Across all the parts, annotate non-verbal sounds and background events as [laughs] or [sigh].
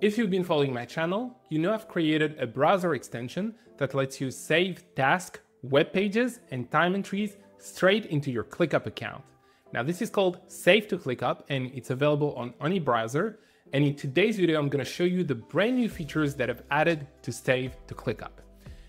If you've been following my channel, you know I've created a browser extension that lets you save task, web pages, and time entries straight into your ClickUp account. Now this is called Save to ClickUp and it's available on any browser. And in today's video, I'm gonna show you the brand new features that I've added to Save to ClickUp.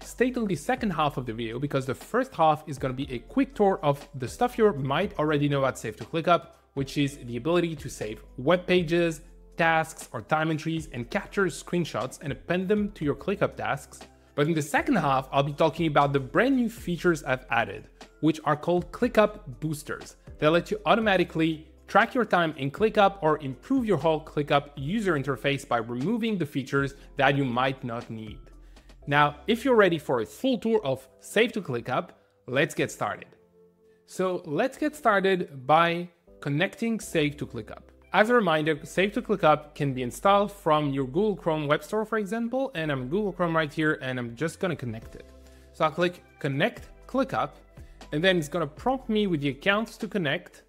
Stay till the second half of the video because the first half is gonna be a quick tour of the stuff you might already know about Save to ClickUp, which is the ability to save web pages, tasks or time entries and capture screenshots and append them to your ClickUp tasks. But in the second half, I'll be talking about the brand new features I've added, which are called ClickUp Boosters. They let you automatically track your time in ClickUp or improve your whole ClickUp user interface by removing the features that you might not need. Now, if you're ready for a full tour of Save to ClickUp, let's get started. So let's get started by connecting Save to ClickUp. As a reminder, Save to ClickUp can be installed from your Google Chrome web store, for example, and I'm Google Chrome right here, and I'm just gonna connect it. So I'll click Connect ClickUp, and then it's gonna prompt me with the accounts to connect,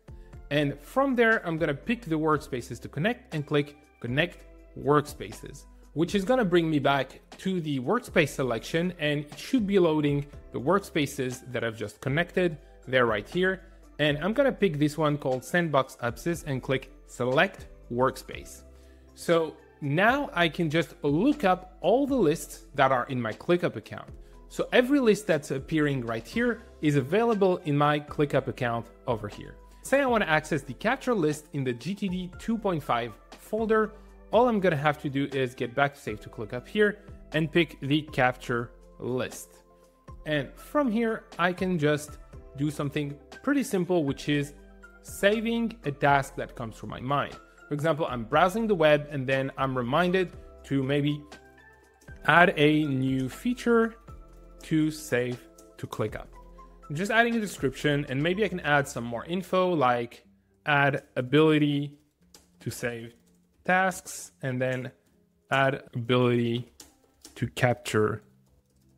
and from there, I'm gonna pick the workspaces to connect and click Connect Workspaces, which is gonna bring me back to the workspace selection, and it should be loading the workspaces that I've just connected. They're right here, and I'm gonna pick this one called Sandbox Apps and click select workspace. So now I can just look up all the lists that are in my ClickUp account. So every list that's appearing right here is available in my ClickUp account over here. Say I want to access the capture list in the GTD 2.5 folder, all I'm gonna have to do is get back to Save to ClickUp here and pick the capture list. And from here, I can just do something pretty simple, which is saving a task that comes from my mind. For example, I'm browsing the web and then I'm reminded to maybe add a new feature to save to ClickUp. I'm just adding a description and maybe I can add some more info like add ability to save tasks and then add ability to capture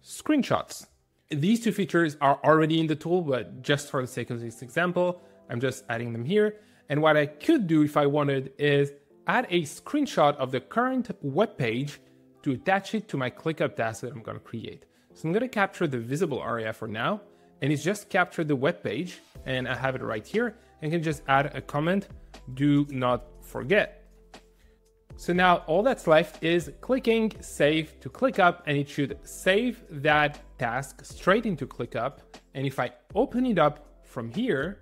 screenshots. These two features are already in the tool, but just for the sake of this example, I'm just adding them here. And what I could do if I wanted is add a screenshot of the current web page to attach it to my ClickUp task that I'm going to create. So I'm going to capture the visible area for now, and it's just captured the web page, and I have it right here, and can just add a comment, do not forget. So now all that's left is clicking save to ClickUp, and it should save that task straight into ClickUp. And if I open it up from here,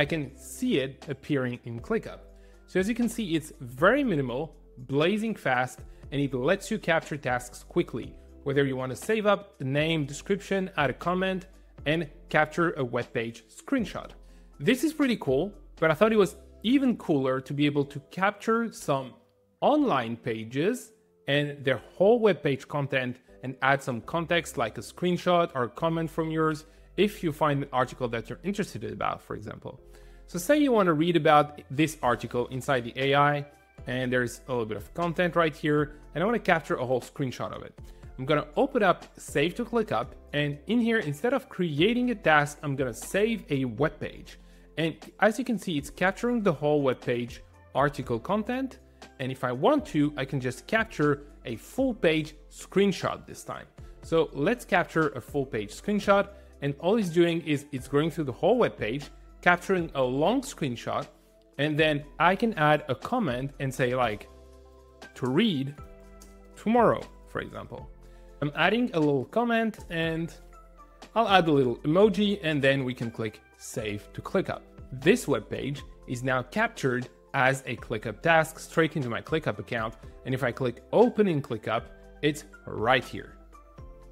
I can see it appearing in ClickUp. So as you can see, it's very minimal, blazing fast, and it lets you capture tasks quickly, whether you want to save up the name, description, add a comment, and capture a web page screenshot. This is pretty cool, but I thought it was even cooler to be able to capture some online pages and their whole web page content and add some context like a screenshot or a comment from yours if you find an article that you're interested about, for example. So say you want to read about this article inside the AI, and there's a little bit of content right here, and I want to capture a whole screenshot of it. I'm gonna open up Save to ClickUp, and in here, instead of creating a task, I'm gonna save a web page. And as you can see, it's capturing the whole web page article content. And if I want to, I can just capture a full page screenshot this time. So let's capture a full page screenshot and all it's doing is it's going through the whole web page, capturing a long screenshot, and then I can add a comment and say like to read tomorrow, for example. I'm adding a little comment and I'll add a little emoji and then we can click save to ClickUp. This web page is now captured as a ClickUp task straight into my ClickUp account. And if I click open in ClickUp, it's right here.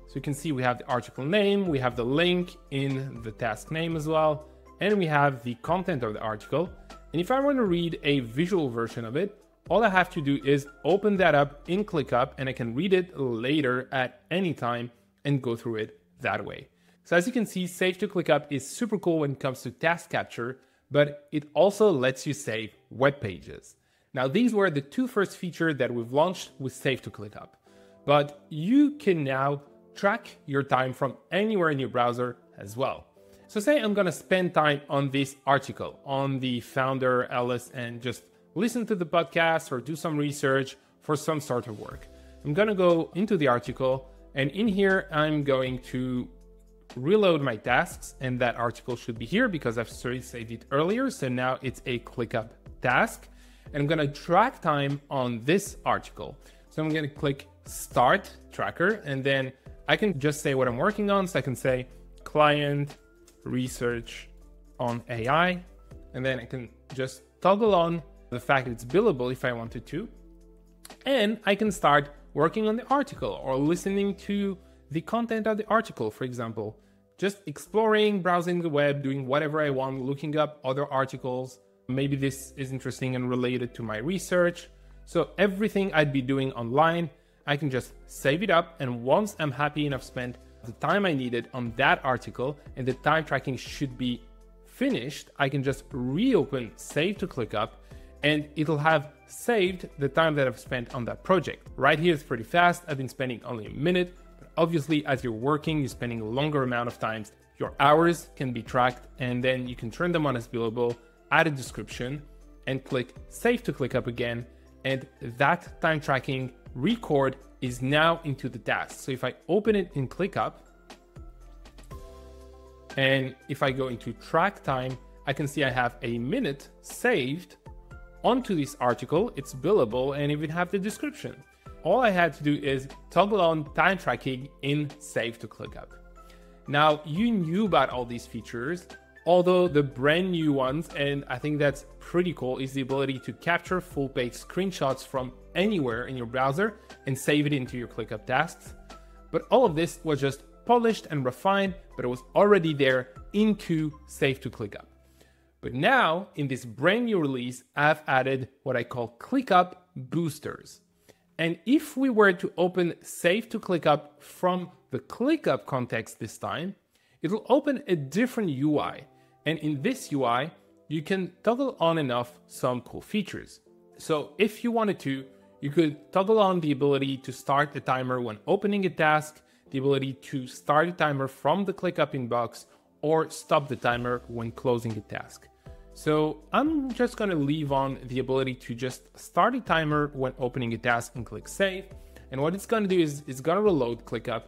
So you can see we have the article name, we have the link in the task name as well, and we have the content of the article. And if I want to read a visual version of it, all I have to do is open that up in ClickUp and I can read it later at any time and go through it that way. So as you can see, Save to ClickUp is super cool when it comes to task capture, but it also lets you save web pages. Now, these were the two first features that we've launched with Save to ClickUp, but you can now track your time from anywhere in your browser as well. So say I'm gonna spend time on this article on the founder Alice and just listen to the podcast or do some research for some sort of work. I'm gonna go into the article and in here, I'm going to reload my tasks and that article should be here because I've saved it earlier. So now it's a ClickUp task and I'm gonna track time on this article. So I'm gonna click start tracker and then I can just say what I'm working on. So I can say client research on AI and then I can just toggle on the fact it's billable if I wanted to. And I can start working on the article or listening to the content of the article, for example. Just exploring, browsing the web, doing whatever I want, looking up other articles. Maybe this is interesting and related to my research. So everything I'd be doing online, I can just save it up. And once I'm happy enough spent the time I needed on that article and the time tracking should be finished, I can just reopen Save to ClickUp and it'll have saved the time that I've spent on that project. Right here is pretty fast. I've been spending only a minute, but obviously as you're working, you're spending a longer amount of times. Your hours can be tracked and then you can turn them on as billable, add a description and click save to ClickUp again. And that time tracking record is now into the task. So if I open it in ClickUp, and if I go into track time, I can see I have a minute saved onto this article, it's billable, and it even have the description. All I had to do is toggle on time tracking in Save to ClickUp. Now, you knew about all these features, although the brand new ones, and I think that's pretty cool, is the ability to capture full page screenshots from anywhere in your browser and save it into your ClickUp tasks. But all of this was just polished and refined, but it was already there into Save to ClickUp. But now, in this brand new release, I've added what I call ClickUp boosters. And if we were to open Save to ClickUp from the ClickUp context this time, it'll open a different UI. And in this UI, you can toggle on and off some cool features. So if you wanted to, you could toggle on the ability to start the timer when opening a task, the ability to start a timer from the ClickUp inbox, or stop the timer when closing a task. So I'm just gonna leave on the ability to just start a timer when opening a task and click save. And what it's gonna do is it's gonna reload ClickUp.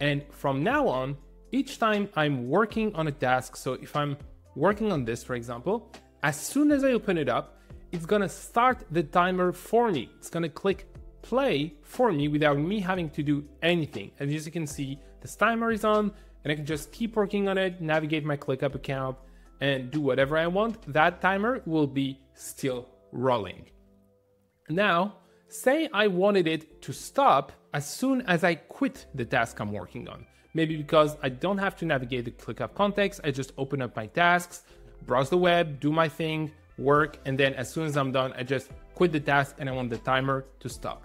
And from now on, each time I'm working on a task, so if I'm working on this, for example, as soon as I open it up, it's gonna start the timer for me. It's gonna click play for me without me having to do anything. And As you can see, this timer is on and I can just keep working on it, navigate my ClickUp account and do whatever I want. That timer will be still rolling. Now, say I wanted it to stop as soon as I quit the task I'm working on. Maybe because I don't have to navigate the ClickUp context, I just open up my tasks, browse the web, do my thing, work, and then as soon as I'm done, I just quit the task and I want the timer to stop.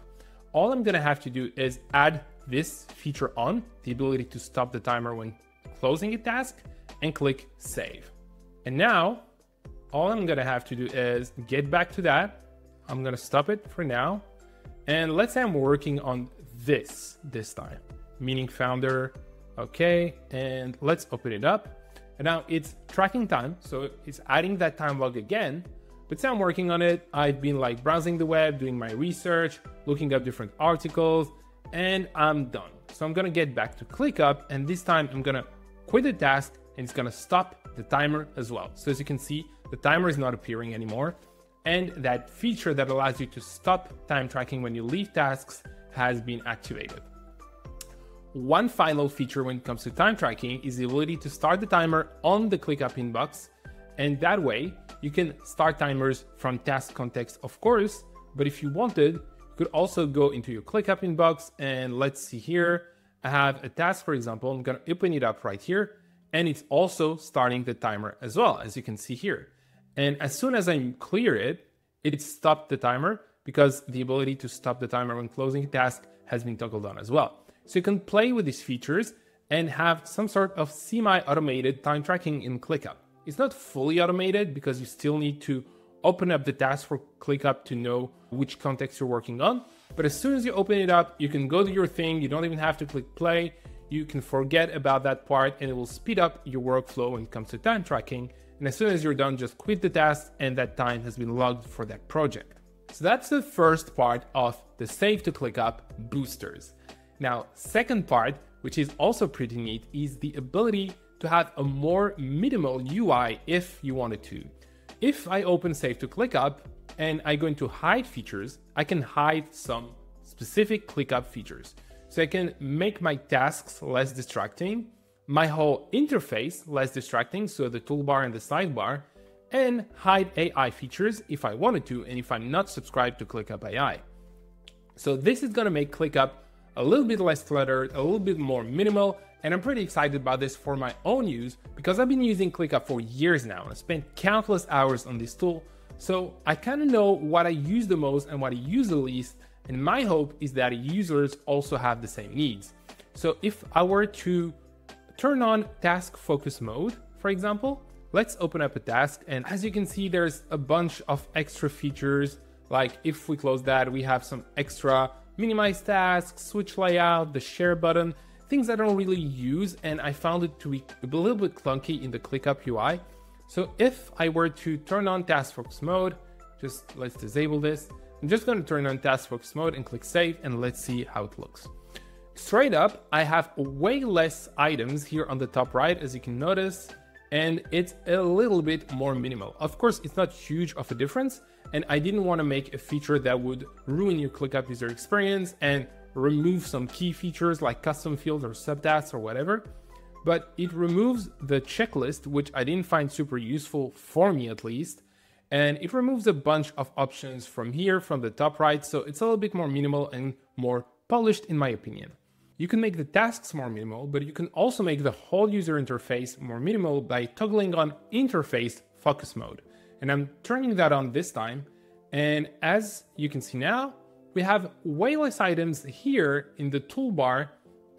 All I'm gonna have to do is add this feature on, the ability to stop the timer when closing a task, and click save. And now, all I'm gonna have to do is get back to that. I'm gonna stop it for now. And let's say I'm working on this this time, meaning founder, okay, and let's open it up. And now it's tracking time, so it's adding that time log again. But say I'm working on it, I've been like browsing the web, doing my research, looking up different articles, and I'm done. So I'm gonna get back to ClickUp, and this time I'm gonna quit the task and it's gonna stop the timer as well. So as you can see, the timer is not appearing anymore. And that feature that allows you to stop time tracking when you leave tasks has been activated. One final feature when it comes to time tracking is the ability to start the timer on the ClickUp inbox. And that way you can start timers from task context, of course, but if you wanted, you could also go into your ClickUp inbox and let's see here. I have a task, for example, I'm gonna open it up right here and it's also starting the timer as well, as you can see here. And as soon as I clear it, it stopped the timer because the ability to stop the timer when closing a task has been toggled on as well. So you can play with these features and have some sort of semi-automated time tracking in ClickUp. It's not fully automated because you still need to open up the task for ClickUp to know which context you're working on. But as soon as you open it up, you can go do your thing. You don't even have to click play. You can forget about that part and it will speed up your workflow when it comes to time tracking. And as soon as you're done, just quit the task and that time has been logged for that project. So that's the first part of the save to ClickUp boosters. Now, second part, which is also pretty neat, is the ability to have a more minimal UI if you wanted to. If I open Save to ClickUp and I go into hide features, I can hide some specific ClickUp features. So I can make my tasks less distracting, my whole interface less distracting, so the toolbar and the sidebar, and hide AI features if I wanted to and if I'm not subscribed to ClickUp AI. So this is gonna make ClickUp a little bit less cluttered, a little bit more minimal, and I'm pretty excited about this for my own use because I've been using ClickUp for years now and I spent countless hours on this tool. So I kind of know what I use the most and what I use the least. And my hope is that users also have the same needs. So if I were to turn on task focus mode, for example, let's open up a task. And as you can see, there's a bunch of extra features. Like if we close that, we have some extra minimize tasks, switch layout, the share button, things I don't really use and I found it to be a little bit clunky in the ClickUp UI. So if I were to turn on task mode, just let's disable this. I'm just going to turn on task mode and click save and let's see how it looks. Straight up, I have way less items here on the top right, as you can notice, and it's a little bit more minimal. Of course, it's not huge of a difference, and I didn't want to make a feature that would ruin your ClickUp user experience and remove some key features like custom fields or subtasks or whatever, but it removes the checklist, which I didn't find super useful for me at least. And it removes a bunch of options from here, from the top right, so it's a little bit more minimal and more polished in my opinion. You can make the tasks more minimal, but you can also make the whole user interface more minimal by toggling on interface focus mode. And I'm turning that on this time. And as you can see now, we have way less items here in the toolbar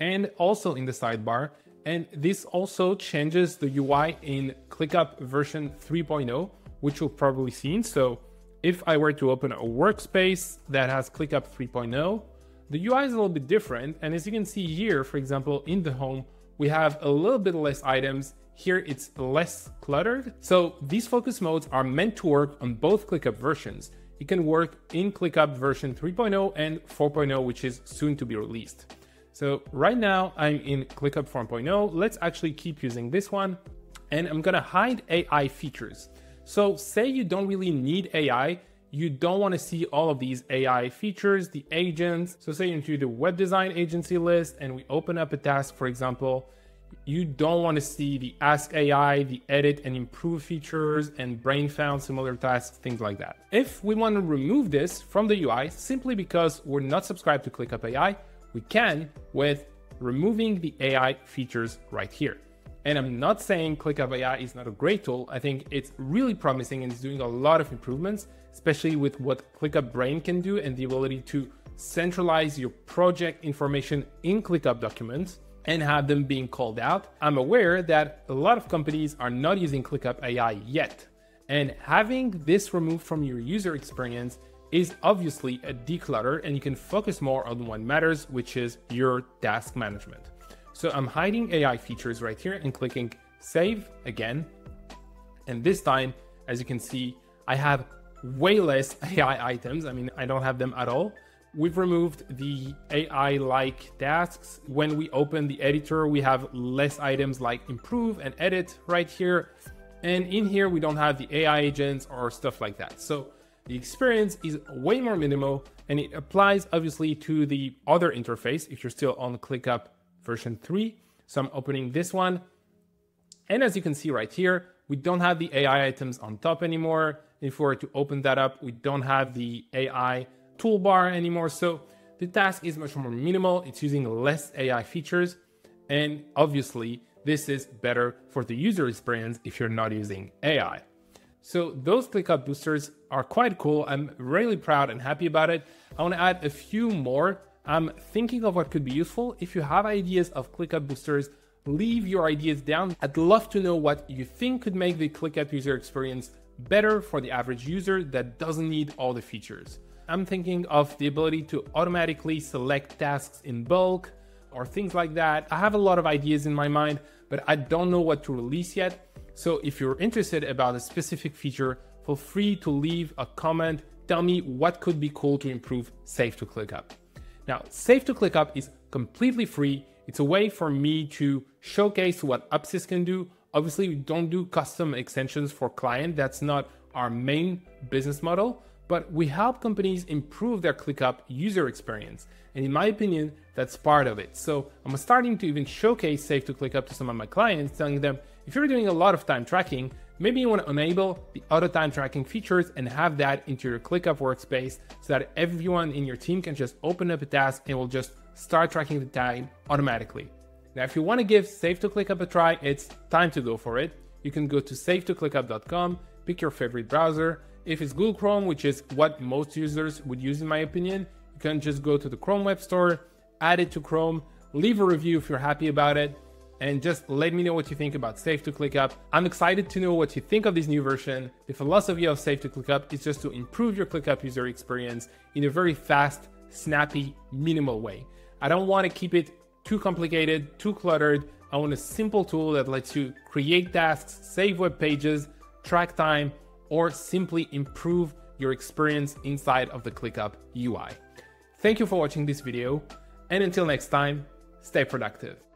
and also in the sidebar. And this also changes the UI in ClickUp version 3.0, which you'll probably seen. So if I were to open a workspace that has ClickUp 3.0, the UI is a little bit different. And as you can see here, for example, in the home, we have a little bit less items. Here it's less cluttered. So these focus modes are meant to work on both ClickUp versions it can work in ClickUp version 3.0 and 4.0, which is soon to be released. So right now I'm in ClickUp 4.0. Let's actually keep using this one and I'm gonna hide AI features. So say you don't really need AI, you don't want to see all of these AI features, the agents. So say into the web design agency list and we open up a task, for example, you don't want to see the Ask AI, the edit and improve features, and brain found similar tasks, things like that. If we want to remove this from the UI simply because we're not subscribed to ClickUp AI, we can with removing the AI features right here. And I'm not saying ClickUp AI is not a great tool. I think it's really promising and it's doing a lot of improvements, especially with what ClickUp Brain can do and the ability to centralize your project information in ClickUp documents and have them being called out. I'm aware that a lot of companies are not using ClickUp AI yet. And having this removed from your user experience is obviously a declutter and you can focus more on what matters, which is your task management. So I'm hiding AI features right here and clicking save again. And this time, as you can see, I have way less [laughs] AI items. I mean, I don't have them at all. We've removed the AI-like tasks. When we open the editor, we have less items like improve and edit right here. And in here, we don't have the AI agents or stuff like that. So the experience is way more minimal and it applies obviously to the other interface if you're still on ClickUp version 3. So I'm opening this one. And as you can see right here, we don't have the AI items on top anymore. If we were to open that up, we don't have the AI toolbar anymore. So the task is much more minimal. It's using less AI features. And obviously, this is better for the user experience if you're not using AI. So those ClickUp boosters are quite cool. I'm really proud and happy about it. I want to add a few more. I'm thinking of what could be useful. If you have ideas of ClickUp boosters, leave your ideas down. I'd love to know what you think could make the ClickUp user experience better for the average user that doesn't need all the features. I'm thinking of the ability to automatically select tasks in bulk or things like that. I have a lot of ideas in my mind, but I don't know what to release yet. So if you're interested about a specific feature, feel free to leave a comment tell me what could be cool to improve Save to ClickUp. Now, Save to ClickUp is completely free. It's a way for me to showcase what Upsys can do. Obviously, we don't do custom extensions for client. That's not our main business model, but we help companies improve their ClickUp user experience. And in my opinion, that's part of it. So I'm starting to even showcase Save to ClickUp to some of my clients, telling them if you're doing a lot of time tracking, maybe you want to enable the auto time tracking features and have that into your ClickUp workspace so that everyone in your team can just open up a task and will just start tracking the time automatically. Now, if you want to give Save to ClickUp a try, it's time to go for it. You can go to savetoclickup.com, pick your favorite browser. If it's Google Chrome, which is what most users would use in my opinion, you can just go to the Chrome Web Store, add it to Chrome, leave a review if you're happy about it, and just let me know what you think about Save to ClickUp. I'm excited to know what you think of this new version. The philosophy of Save to ClickUp is just to improve your ClickUp user experience in a very fast, snappy, minimal way. I don't want to keep it too complicated, too cluttered. I want a simple tool that lets you create tasks, save web pages, track time, or simply improve your experience inside of the ClickUp UI. Thank you for watching this video, and until next time, stay productive.